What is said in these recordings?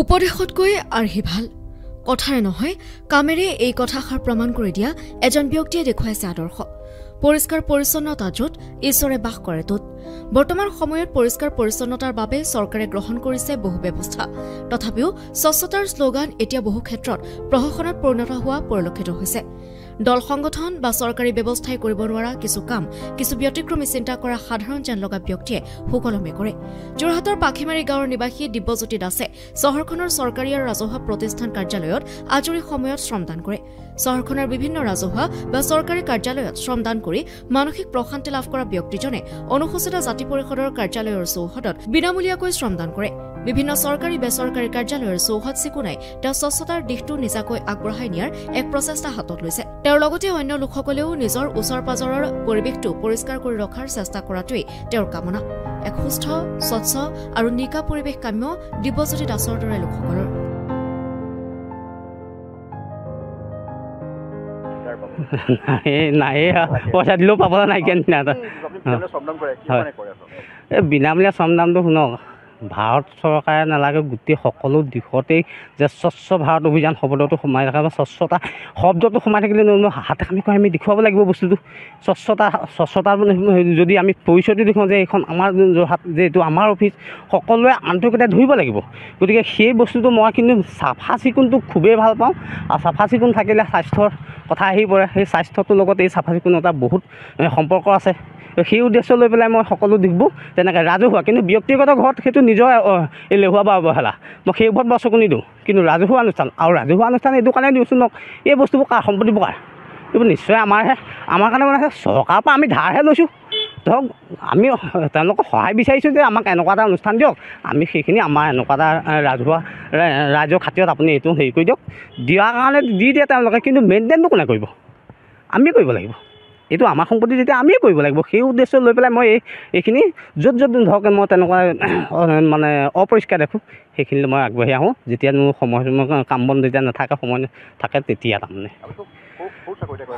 উপদেশতকৈ আৰ্হি ভাল কথাৰে নহয় কামেৰে এই কথাষাৰ প্ৰমাণ কৰি দিয়া এজন ব্যক্তিয়ে দেখুৱাইছে আদৰ্শ। পৰিষ্কাৰ পৰিচ্ছন্নতা য'ত ঈশ্বৰে বাস কৰে ত'ত বৰ্তমান সময়ত পৰিষ্কাৰ পৰিচ্ছন্নতাৰ বাবে চৰকাৰে গ্ৰহণ কৰিছে বহু ব্যৱস্থা। তথাপিও স্বচ্ছতাৰ শ্লোগান এতিয়া বহু ক্ষেত্ৰত প্ৰশাসনত পৰিণত হোৱা পৰিলক্ষিত হৈছে। দল সংগঠন বা চৰকাৰী ব্যৱস্থাই কৰিব নোৱাৰা কিছু কাম কিছু ব্যতিক্ৰমী চিন্তা কৰা সাধাৰণ যেন লগা ব্যক্তিয়ে সুকলমে কৰে। যোৰহাটৰ পাখিমাৰী গাঁৱৰ নিবাসী দিব্যজ্যোতি দাসে চহৰখনৰ চৰকাৰী আৰু ৰাজহুৱা প্ৰতিষ্ঠান কাৰ্যালয়ত আজৰি সময়ত শ্ৰমদান কৰে। চহৰখনৰ বিভিন্ন ৰাজহুৱা বা চৰকাৰী কাৰ্যালয়ত শ্ৰমদান কৰি মানসিক প্ৰশান্তি লাভ কৰা ব্যক্তিজনে অনুসূচিত জাতি পৰিষদৰ কাৰ্যালয়ৰ চৌহদত বিনামূলীয়াকৈ শ্ৰমদান কৰে। বিভিন্ন চৰকাৰী বেচৰকাৰী কাৰ্যালয়ৰ চৌহদ চিকুণাই তেওঁ স্বচ্ছতাৰ দিশটো নিজাকৈ আগবঢ়াই নিয়াৰ এক প্ৰচেষ্টা হাতত লৈছে। তেওঁৰ লগতে অন্য লোকসকলেও নিজৰ ওচৰ পাজৰৰ পৰিৱেশটো পৰিষ্কাৰ কৰি ৰখাৰ চেষ্টা কৰাটোৱেই তেওঁৰ কামনা। এক সুস্থ স্বচ্ছ আৰু নিকা পৰিৱেশ কাম্য দিব্যজ্যোতি দাসৰ দৰে লোকসকলৰ। নাই পইচা দিলেও পাবলৈ নাইকিয়া নিচিনা এটা। এই বিনামূলীয়া শ্ৰমদানটো শুনক। ভাৰত চৰকাৰে নালাগে গোটেই সকলো দিশতেই যে স্বচ্ছ ভাৰত অভিযান শব্দটো সোমাই থাকে বা স্বচ্ছতা শব্দটো সোমাই থাকিলে হাতে কামি কৰি আমি দেখুৱাব লাগিব বস্তুটো। স্বচ্ছতা স্বচ্ছতা যদি আমি পৰিচয়টো দেখুৱাওঁ যে এইখন আমাৰ যোৰহাট যে এইটো আমাৰ অফিচ সকলোৱে আন্তৰিকতাই ধৰিব লাগিব। গতিকে সেই বস্তুটো মই কিন্তু চাফা চিকুণটো খুবেই ভাল পাওঁ। আৰু চাফা চিকুণ থাকিলে স্বাস্থ্যৰ কথা আহি পৰে। সেই স্বাস্থ্যটোৰ লগত এই চাফা চিকুণতা বহুত সম্পৰ্ক আছে। সেই উদ্দেশ্য লৈ পেলাই মই সকলো দিশবোৰ তেনেকৈ ৰাজহুৱা কিন্তু ব্যক্তিগত ঘৰত সেইটো নিজৰ অ, এলেহুৱা বা অৱহেলা মই সেই ওপৰত বৰ চকু নিদিওঁ কিন্তু ৰাজহুৱা অনুষ্ঠান। আৰু ৰাজহুৱা অনুষ্ঠান এইটো কাৰণে দিওঁচোন নক এই বস্তুবোৰ কাৰ সম্পত্তিবোৰ কাৰ এইবোৰ নিশ্চয় আমাৰহে আমাৰ কাৰণে বনাইছে চৰকাৰৰ পৰা আমি ধাৰহে লৈছোঁ। ধৰক আমি তেওঁলোকক সহায় বিচাৰিছোঁ যে আমাক এনেকুৱা এটা অনুষ্ঠান দিয়ক। আমি সেইখিনি আমাৰ এনেকুৱা এটা ৰাজহুৱা ৰাইজৰ খাতিৰত আপুনি এইটো হেৰি কৰি দিয়ক। দিয়াৰ কাৰণে দি দিয়ে তেওঁলোকে কিন্তু মেইনটেইনটো কোনে কৰিব? আমিয়ে কৰিব লাগিব। এইটো আমাৰ সম্পত্তি যেতিয়া আমিয়ে কৰিব লাগিব সেই উদ্দেশ্য লৈ পেলাই মই এই এইখিনি য'ত য'ত ধৰক মই তেনেকুৱা মানে অপৰিষ্কাৰ দেখোঁ সেইখিনিলৈ মই আগবাঢ়ি আহোঁ। যেতিয়া মোৰ সময় কাম বন যেতিয়া নাথাকে সময় থাকে তেতিয়া তাৰমানে।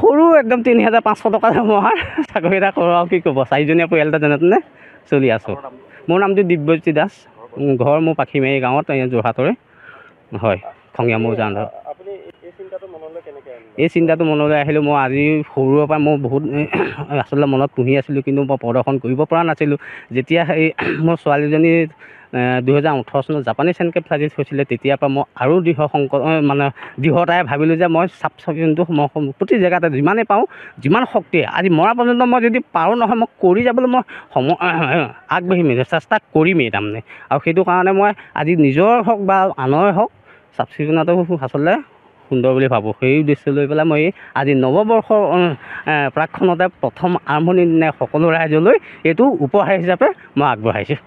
সৰু একদম তিনি হাজাৰ পাঁচশ টকা দৰমহাৰ চাকৰি এটা কৰোঁ আৰু কি ক'ব চাৰিজনীয়া পৰিয়াল এটা যেনে তেনে চলি আছোঁ। মোৰ নামটো দিব্যজ্যোতি দাস ঘৰ মোৰ পাখিমাৰী গাঁৱত যোৰহাটৰে। হয় খঙীয়া মোৰ জান এই চিন্তাটো মনলৈ আহিলোঁ মই আজি সৰুৰে পৰা মই বহুত আচলতে মনত পুহি আছিলোঁ কিন্তু মই প্ৰদৰ্শন কৰিব পৰা নাছিলোঁ। যেতিয়া সেই মোৰ ছোৱালীজনী দুহেজাৰ ওঠৰ চনত জাপানী চেনকেফাইটিছ হৈছিলে তেতিয়াৰ পৰা মই আৰু দৃঢ় সংকল্প মানে দৃঢ়তাৰে ভাবিলোঁ যে মই চাফ চিকুণটো মই প্ৰতি জেগাতে যিমানেই পাওঁ যিমান শক্তিয়ে আজি মৰা পৰ্যন্ত মই যদি পাৰোঁ নহয় মই কৰি যাবলৈ মই সময় আগবাঢ়িমেই চেষ্টা কৰিমেই তাৰমানে। আৰু সেইটো কাৰণে মই আজি নিজৰ হওক বা আনৰে হওক চাফ চিকুণতাটো আচলতে সুন্দৰ বুলি ভাবোঁ। সেই উদ্দেশ্য লৈ পেলাই মই আজি নৱবৰ্ষৰ প্ৰাকখনতে প্ৰথম আৰম্ভণিৰ দিনাই সকলো ৰাইজলৈ এইটো উপহাৰ হিচাপে মই আগবঢ়াইছোঁ।